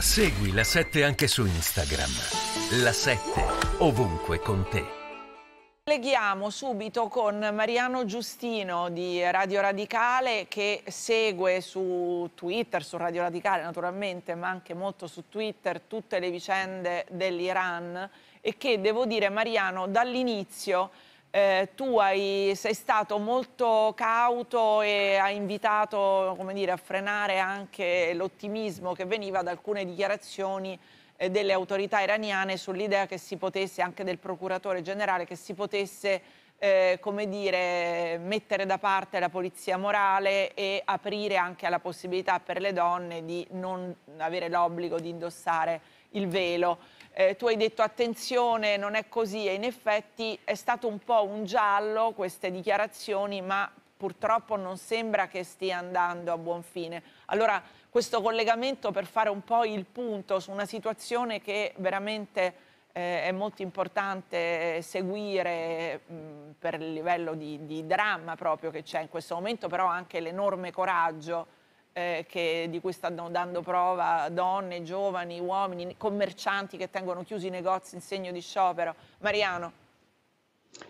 Segui la 7 anche su Instagram. La 7 ovunque con te. Leghiamo subito con Mariano Giustino di Radio Radicale che segue su Twitter, su Radio Radicale naturalmente, ma anche molto su Twitter tutte le vicende dell'Iran e che devo dire Mariano dall'inizio eh, tu hai, sei stato molto cauto e hai invitato dire, a frenare anche l'ottimismo che veniva da alcune dichiarazioni eh, delle autorità iraniane sull'idea che si potesse, anche del procuratore generale, che si potesse eh, come dire, mettere da parte la polizia morale e aprire anche alla possibilità per le donne di non avere l'obbligo di indossare il velo eh, tu hai detto attenzione, non è così e in effetti è stato un po' un giallo queste dichiarazioni, ma purtroppo non sembra che stia andando a buon fine. Allora questo collegamento per fare un po' il punto su una situazione che veramente eh, è molto importante seguire mh, per il livello di, di dramma proprio che c'è in questo momento, però anche l'enorme coraggio eh, che, di cui stanno dando prova donne, giovani, uomini, commercianti che tengono chiusi i negozi in segno di sciopero. Mariano.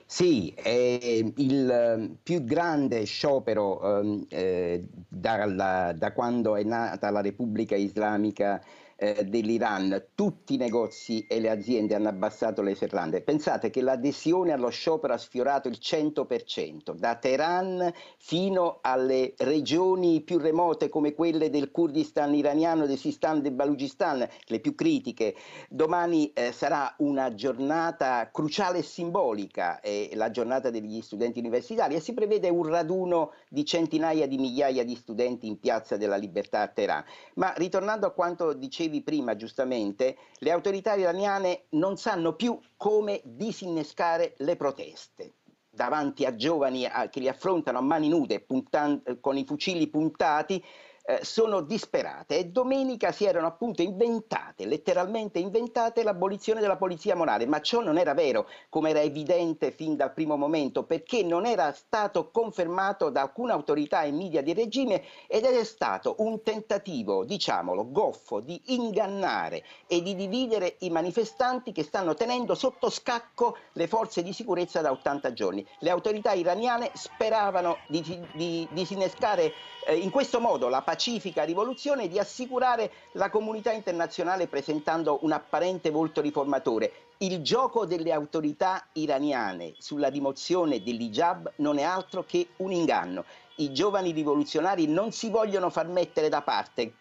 Sì, è il ehm, più grande sciopero ehm, eh, da, da, quando è nata la Repubblica Islamica eh, dell'Iran, tutti i negozi e le aziende hanno abbassato le serrande. Pensate che l'adesione allo sciopero ha sfiorato il 100%, da Teheran fino alle regioni più remote come quelle del Kurdistan iraniano, del Sistan, del Baluchistan, le più critiche. Domani eh, sarà una giornata cruciale e simbolica, è la giornata degli studenti universitari e si prevede un raduno di centinaia di migliaia di studenti in Piazza della Libertà a Teheran. Ma ritornando a quanto dicevi dicevi prima giustamente, le autorità iraniane non sanno più come disinnescare le proteste. Davanti a giovani che li affrontano a mani nude puntan- con i fucili puntati eh, sono disperate e domenica si erano appunto inventate, letteralmente inventate, l'abolizione della polizia morale, ma ciò non era vero, come era evidente fin dal primo momento, perché non era stato confermato da alcuna autorità e media di regime ed è stato un tentativo, diciamolo, goffo di ingannare e di dividere i manifestanti che stanno tenendo sotto scacco le forze di sicurezza da 80 giorni. Le autorità iraniane speravano di, di, di disinnescare eh, in questo modo la pacifica rivoluzione di assicurare la comunità internazionale presentando un apparente volto riformatore. Il gioco delle autorità iraniane sulla rimozione dell'hijab non è altro che un inganno i giovani rivoluzionari non si vogliono far mettere da parte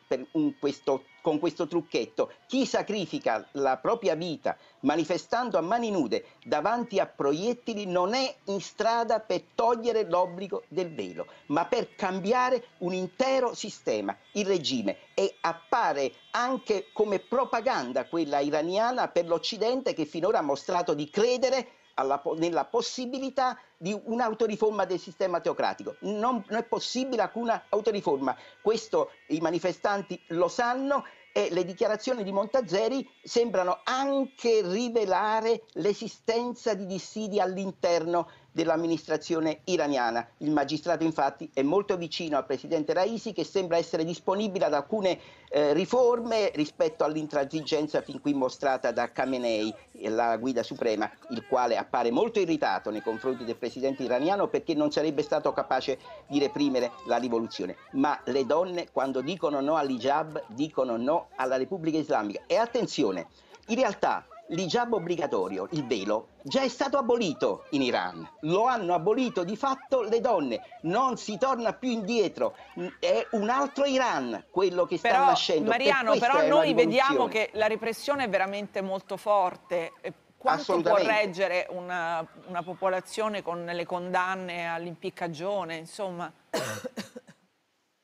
questo, con questo trucchetto. Chi sacrifica la propria vita manifestando a mani nude davanti a proiettili non è in strada per togliere l'obbligo del velo, ma per cambiare un intero sistema, il regime. E appare anche come propaganda quella iraniana per l'Occidente che finora ha mostrato di credere alla, nella possibilità di un'autoriforma del sistema teocratico. Non, non è possibile alcuna autoriforma, questo i manifestanti lo sanno e le dichiarazioni di Montazeri sembrano anche rivelare l'esistenza di dissidi all'interno dell'amministrazione iraniana. Il magistrato infatti è molto vicino al presidente Raisi che sembra essere disponibile ad alcune eh, riforme rispetto all'intransigenza fin qui mostrata da Khamenei, la guida suprema, il quale appare molto irritato nei confronti del presidente iraniano perché non sarebbe stato capace di reprimere la rivoluzione. Ma le donne quando dicono no all'hijab dicono no alla Repubblica Islamica. E attenzione, in realtà l'hijab obbligatorio, il velo, già è stato abolito in Iran. Lo hanno abolito di fatto le donne. Non si torna più indietro. È un altro Iran quello che sta però, nascendo. Mariano, per però noi vediamo che la repressione è veramente molto forte. Quanto può reggere una, una popolazione con le condanne all'impiccagione, insomma?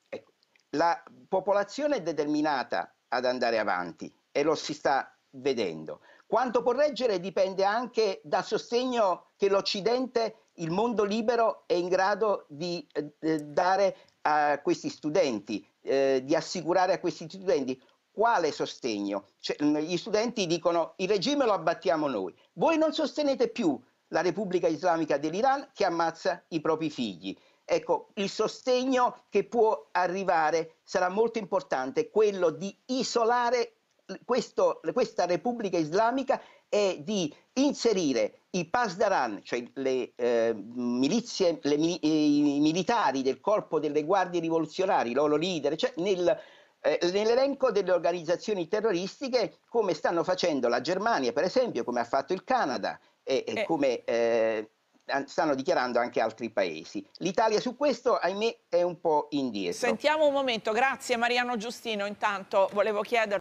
Ecco, la popolazione è determinata ad andare avanti e lo si sta vedendo. Quanto può reggere dipende anche dal sostegno che l'Occidente, il mondo libero, è in grado di eh, dare a questi studenti, eh, di assicurare a questi studenti. Quale sostegno? Cioè, gli studenti dicono il regime lo abbattiamo noi, voi non sostenete più la Repubblica Islamica dell'Iran che ammazza i propri figli. Ecco, il sostegno che può arrivare sarà molto importante, quello di isolare questo, questa Repubblica Islamica è di inserire i Pasdaran, cioè le eh, milizie, le, i militari del corpo delle guardie rivoluzionarie, i loro leader, cioè nel, eh, nell'elenco delle organizzazioni terroristiche come stanno facendo la Germania, per esempio, come ha fatto il Canada e, e eh. come eh, stanno dichiarando anche altri paesi. L'Italia su questo, ahimè, è un po' indietro. Sentiamo un momento, grazie Mariano Giustino. Intanto volevo chiedere